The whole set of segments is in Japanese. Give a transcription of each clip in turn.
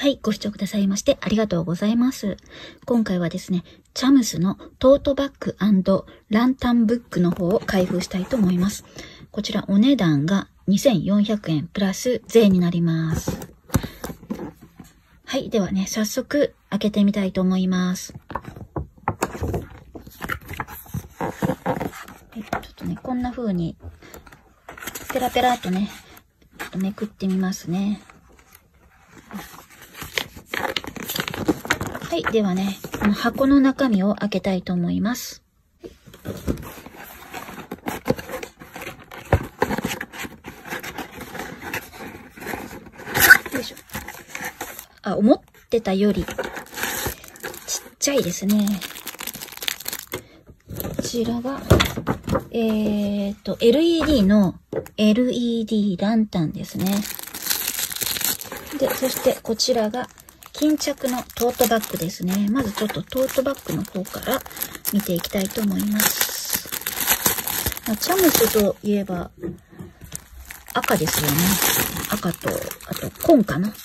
はい、ご視聴くださいましてありがとうございます。今回はですね、チャムスのトートバッグランタンブックの方を開封したいと思います。こちらお値段が2400円プラス税になります。はい、ではね、早速開けてみたいと思います。はい、ちょっとね、こんな風に、ペラペラっとね、ちょっとめくってみますね。はい。ではね、この箱の中身を開けたいと思います。よいしょ。あ、思ってたより、ちっちゃいですね。こちらが、えーと、LED の LED ランタンですね。で、そしてこちらが巾着のトートバッグですね。まずちょっとトートバッグの方から見ていきたいと思います。まあチャムスといえば赤ですよね。赤と、あと紺かな。うん、あ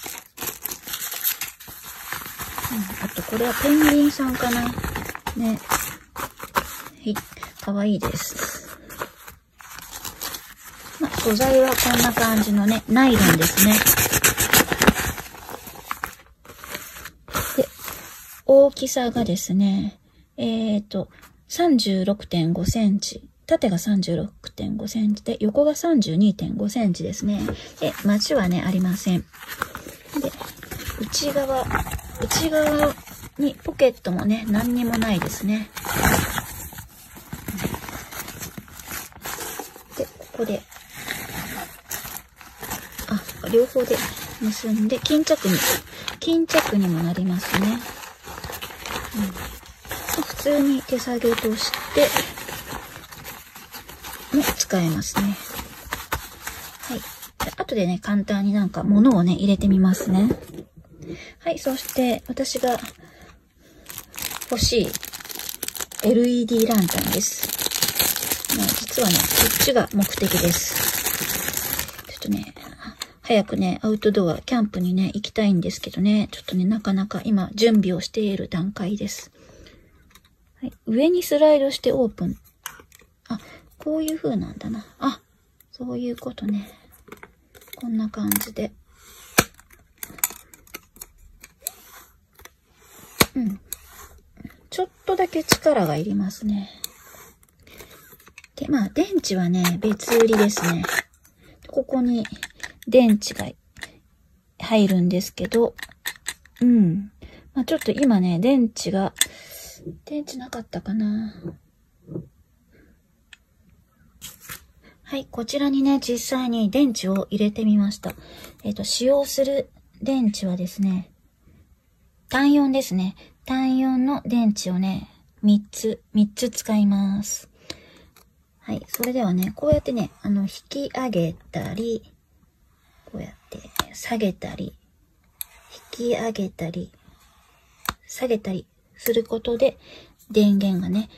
とこれはペンギンさんかな。ね。はい。かわいいです。まあ、素材はこんな感じのね、ナイロンですね。大きさがですね、えっ、ー、と、36.5センチ。縦が36.5センチで、横が32.5センチですね。で、町はね、ありません。で、内側、内側にポケットもね、何にもないですね。で、ここで、あ、両方で結んで、巾着に、巾着にもなりますね。うん、普通に手作業として、も使えますね。はい。後でね、簡単になんか物をね、入れてみますね。はい、そして、私が欲しい LED ランタンです。まあ、実はね、こっちが目的です。ちょっとね、早くね、アウトドア、キャンプにね、行きたいんですけどね、ちょっとね、なかなか今、準備をしている段階です。はい、上にスライドしてオープン。あ、こういう風なんだな。あ、そういうことね。こんな感じで。うん。ちょっとだけ力がいりますね。で、まあ、電池はね、別売りですね。ここに電池が入るんですけど、うん。まあ、ちょっと今ね、電池が、電池なかったかな。はい、こちらにね、実際に電池を入れてみました。えっ、と、使用する電池はですね、単4ですね。単4の電池をね、3つ、3つ使います。はい。それではね、こうやってね、あの、引き上げたり、下げたり、引き上げたり、下げたりすることで、電源がね、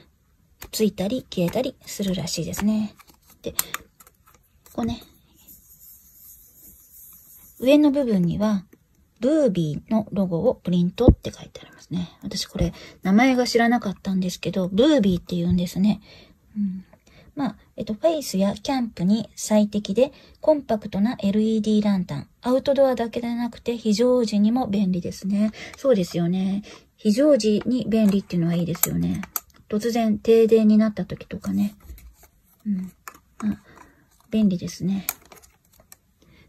ついたり消えたりするらしいですね。で、こうね、上の部分には、ブービーのロゴをプリントって書いてありますね。私これ、名前が知らなかったんですけど、ブービーって言うんですね。うん、まあ、えっと、フェイスやキャンプに最適で、コンパクトな LED ランタン。アウトドアだけでなくて、非常時にも便利ですね。そうですよね。非常時に便利っていうのはいいですよね。突然停電になった時とかね。うん。あ便利ですね。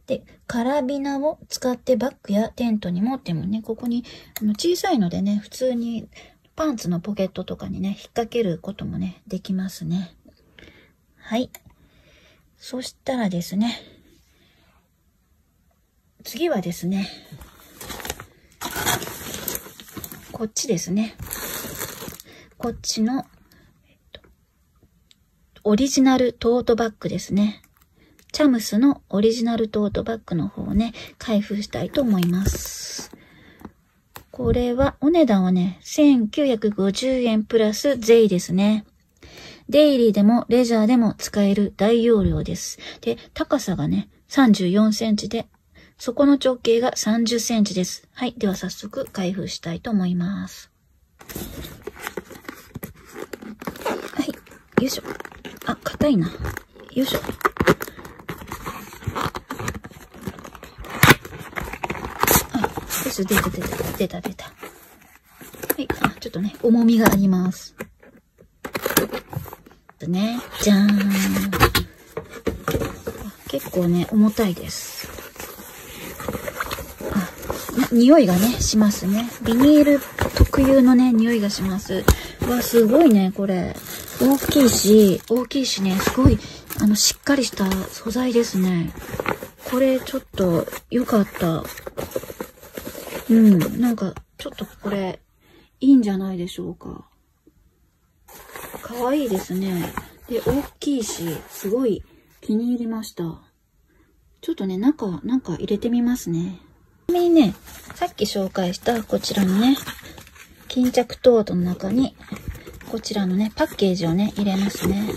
で、カラビナを使ってバッグやテントに持ってもね、ここにあの小さいのでね、普通にパンツのポケットとかにね、引っ掛けることもね、できますね。はい。そしたらですね、次はですね、こっちですね。こっちの、えっと、オリジナルトートバッグですね。チャムスのオリジナルトートバッグの方をね、開封したいと思います。これは、お値段はね、1950円プラス税ですね。デイリーでもレジャーでも使える大容量です。で、高さがね、34センチで、底の直径が30センチです。はい。では早速開封したいと思います。はい。よいしょ。あ、硬いな。よいしょ。あ、よし、出た出た、出た出た。はい。あ、ちょっとね、重みがあります。ね。じゃーん。結構ね、重たいです。あ、匂いがね、しますね。ビニール特有のね、匂いがします。わ、すごいね、これ。大きいし、大きいしね、すごい、あの、しっかりした素材ですね。これ、ちょっと、良かった。うん、なんか、ちょっとこれ、いいんじゃないでしょうか。かわいいですね。で、大きいし、すごい気に入りました。ちょっとね、中、なんか入れてみますね。ちなみにね、さっき紹介したこちらのね、巾着トートの中に、こちらのね、パッケージをね、入れますね。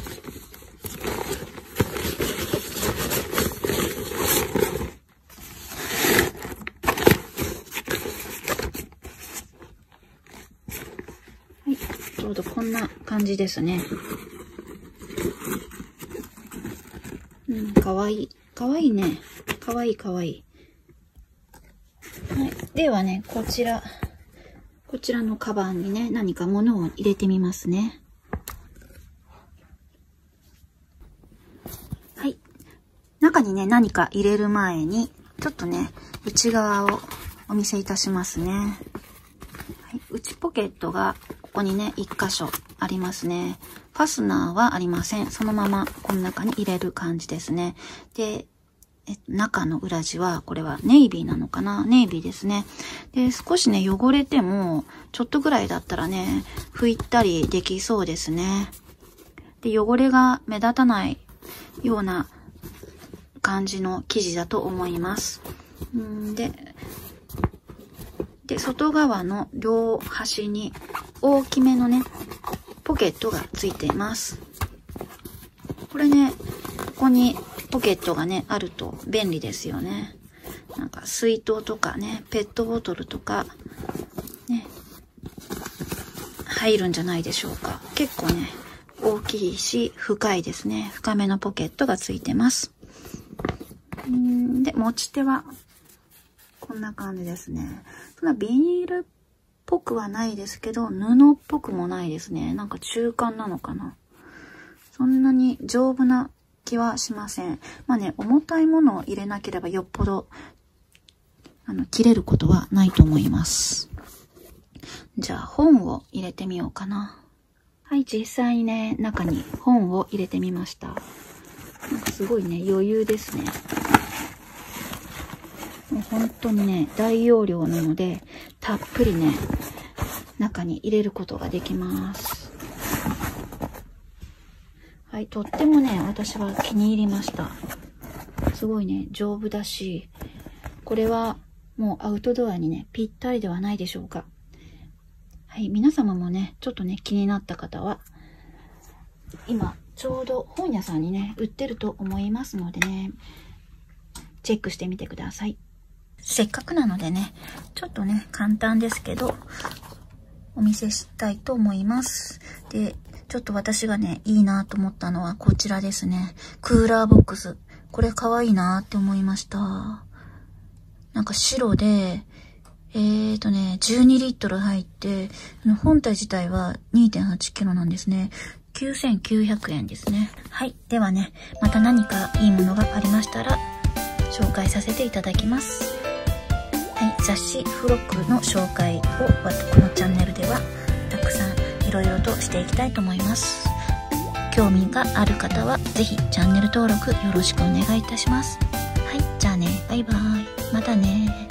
はい、ちょうどこんな感じですね。うん、かわいい。かわいいね。かわいいかわいい。はい。ではね、こちら。こちらのカバンにね、何か物を入れてみますね。はい。中にね、何か入れる前に、ちょっとね、内側をお見せいたしますね。はい、内ポケットが、ここにね、1箇所ありますね。ファスナーはありません。そのまま、この中に入れる感じですね。で、え中の裏地は、これはネイビーなのかな？ネイビーですね。で、少しね、汚れても、ちょっとぐらいだったらね、拭いたりできそうですね。で、汚れが目立たないような感じの生地だと思います。んで、で、外側の両端に大きめのね、ポケットがついています。これね、ここにポケットがね、あると便利ですよね。なんか水筒とかね、ペットボトルとか、ね、入るんじゃないでしょうか。結構ね、大きいし、深いですね。深めのポケットがついてます。んで、持ち手は、こんな感じですね。そんなビニールぽくはないですけど、布っぽくもないですね。なんか中間なのかな。そんなに丈夫な気はしません。まあね、重たいものを入れなければよっぽど、あの、切れることはないと思います。じゃあ、本を入れてみようかな。はい、実際にね、中に本を入れてみました。なんかすごいね、余裕ですね。もう本当にね、大容量なので、たっぷりね、中に入れることができます。はい、とってもね、私は気に入りました。すごいね、丈夫だし、これはもうアウトドアにね、ぴったりではないでしょうか。はい、皆様もね、ちょっとね、気になった方は、今、ちょうど本屋さんにね、売ってると思いますのでね、チェックしてみてください。せっかくなのでね、ちょっとね、簡単ですけど、お見せしたいと思います。で、ちょっと私がね、いいなと思ったのはこちらですね。クーラーボックス。これ可愛いなって思いました。なんか白で、えーとね、12リットル入って、本体自体は2.8キロなんですね。9900円ですね。はい。ではね、また何かいいものがありましたら、紹介させていただきます。雑誌フロックの紹介を、このチャンネルでは、たくさんいろいろとしていきたいと思います。興味がある方は是非チャンネル登録よろしくお願いいたします。はいじゃあね。バイバイ。またね。